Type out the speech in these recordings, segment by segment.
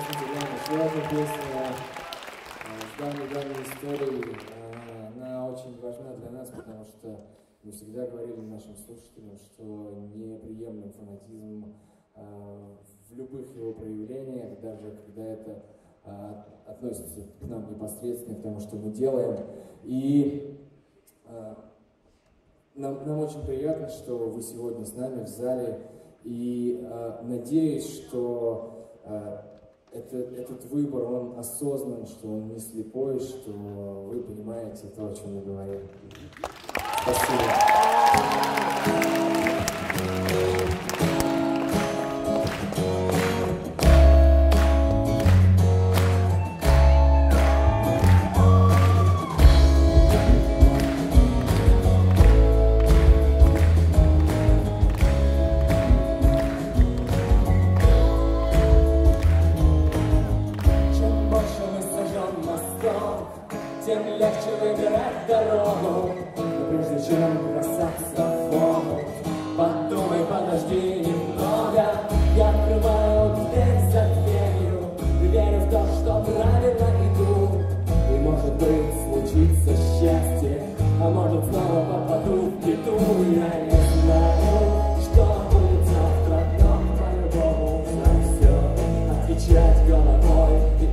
участница Диана песня э, с давней-давней историей. Э, она очень важна для нас, потому что мы всегда говорили нашим слушателям, что неприемлем фанатизм э, в любых его проявлениях, даже когда это относится к нам непосредственно, к тому, что мы делаем. И нам, нам очень приятно, что вы сегодня с нами в зале, и э, надеюсь, что это, этот выбор, он осознан, что он не слепой, что вы понимаете то, о чем я говорю. Спасибо. That's gonna boy.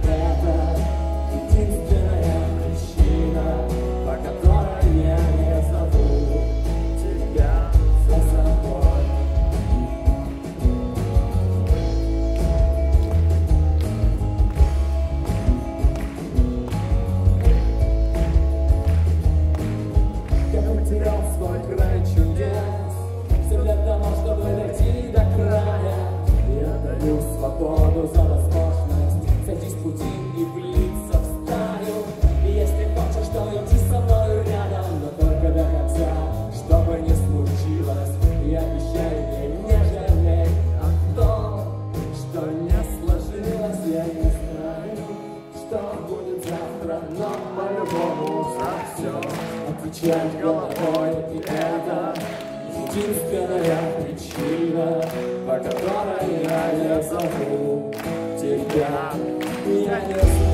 качать головой И это единственная причина По которой я не зову тебя Я не знаю.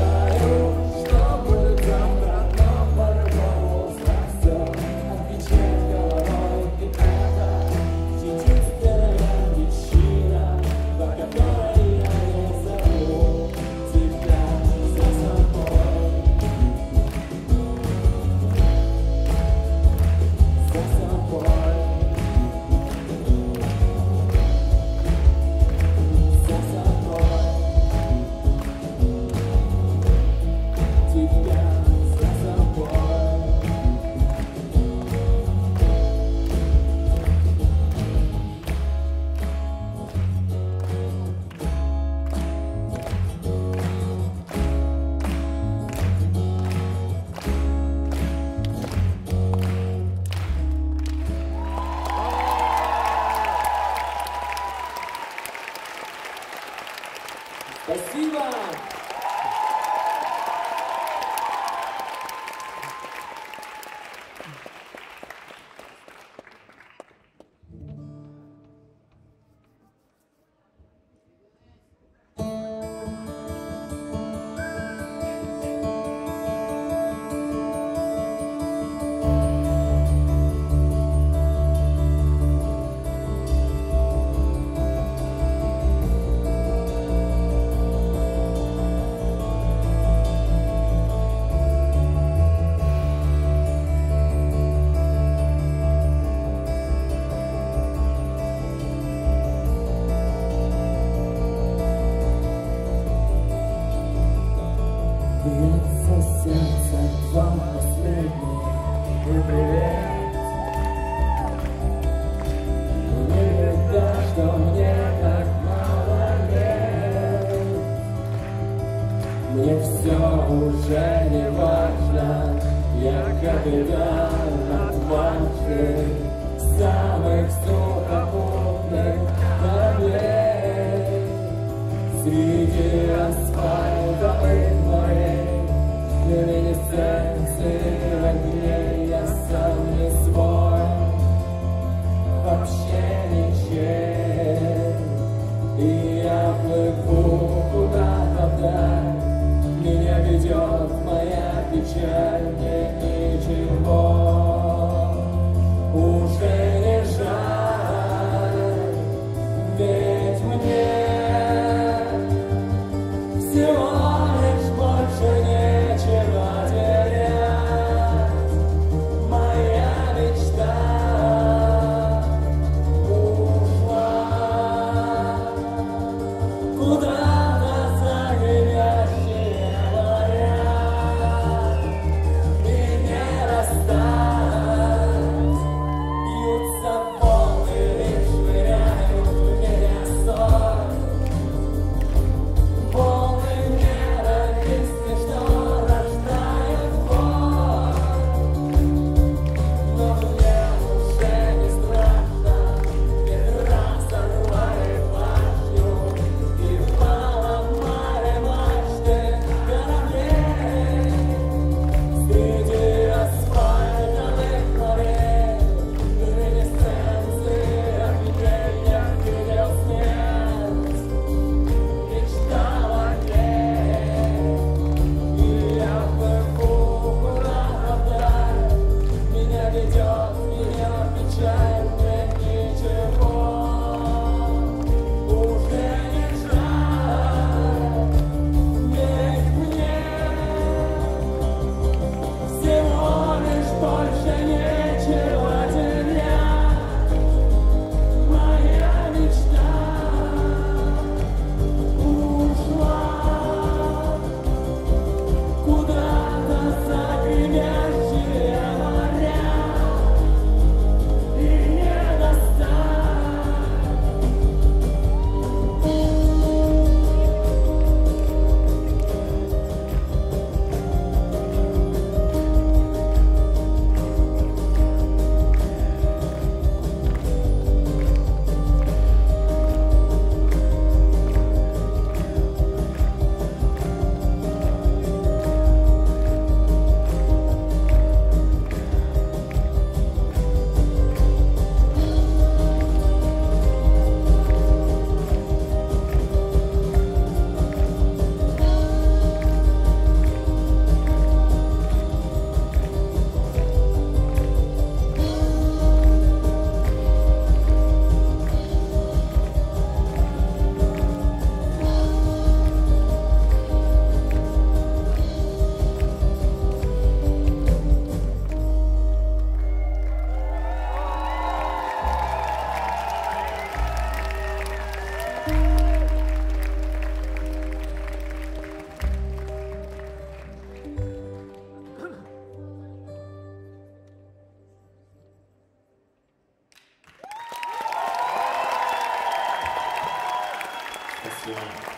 Yeah.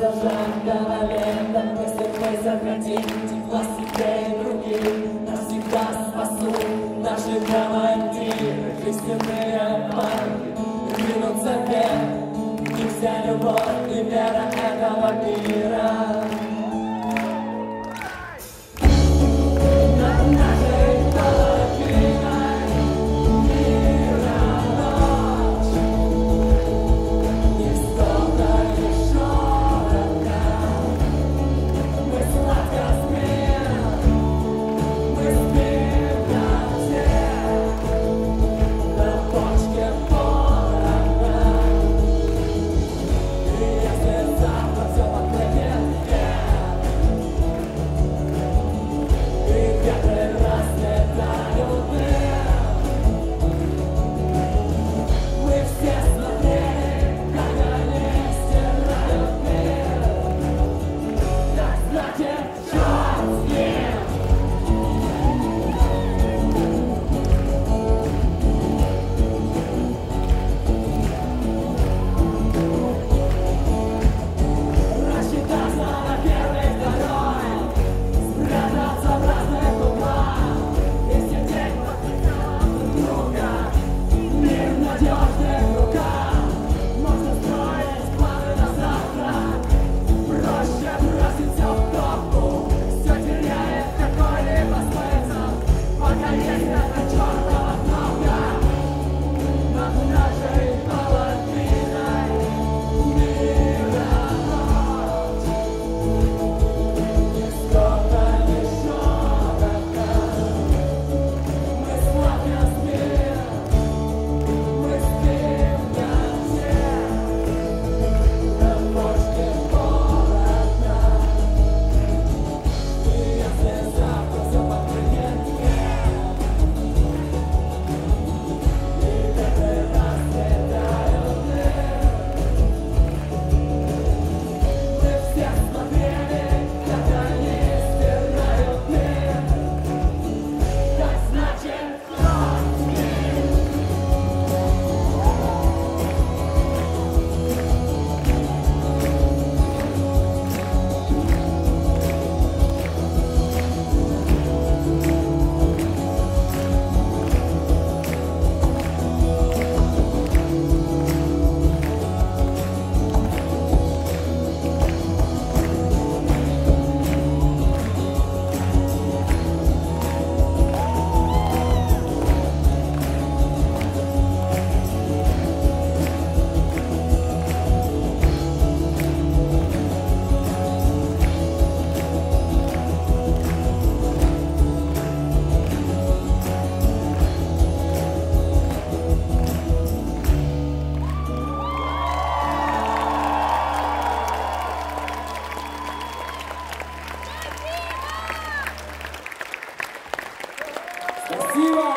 Закончится жарко летом Если мы захотим тепла себе и другим Навсегда спасут наши командиры Жизненные парни Двинутся вверх И вся любовь и вера этого мира cima!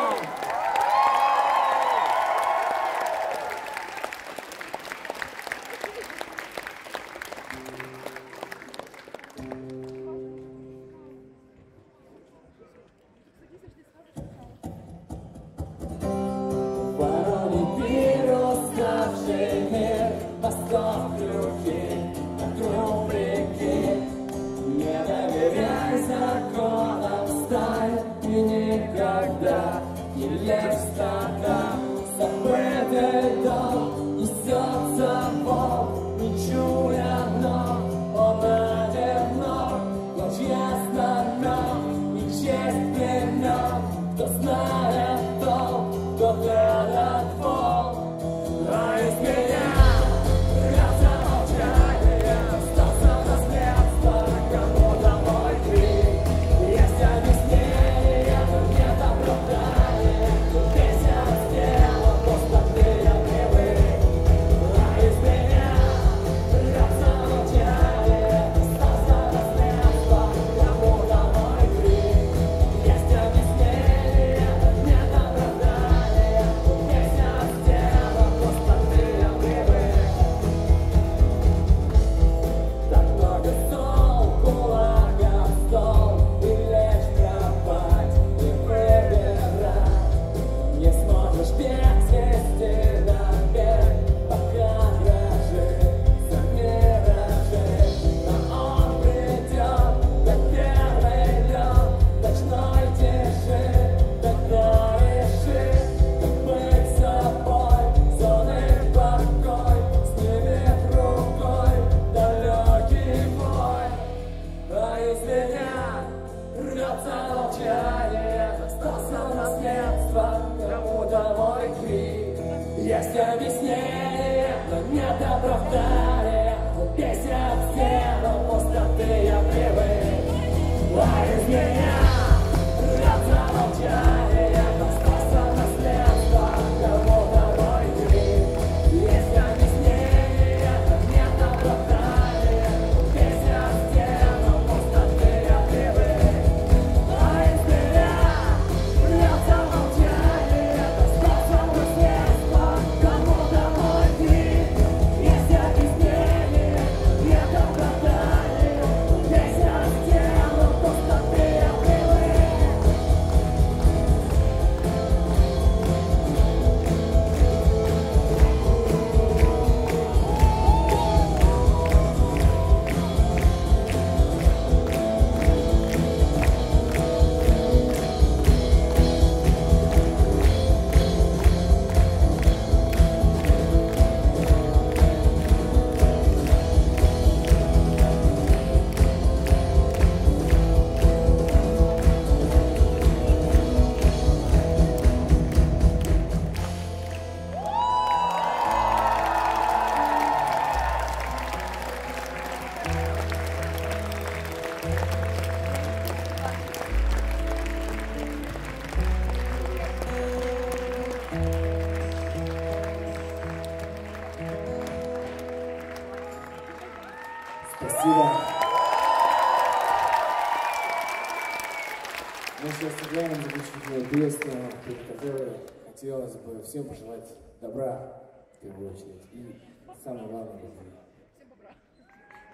Всем пожелать добра, в первую очередь, и самое главное, любви.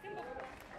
бас-гитарист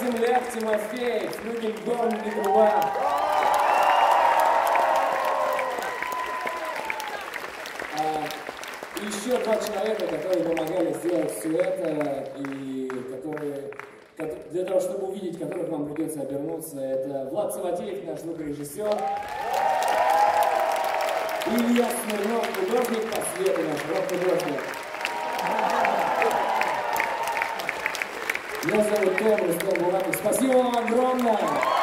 Ваш земляк Тимофей, флюгельгорн и труба. А, и еще два человека, которые помогали сделать все это, и которые, кото- для того, чтобы увидеть, которых вам придется обернуться, это Влад Саватеев, наш звукорежиссер, и Илья Смирнов, художник по свету, наш рок-художник. Меня зовут Булатов. Спасибо вам огромное!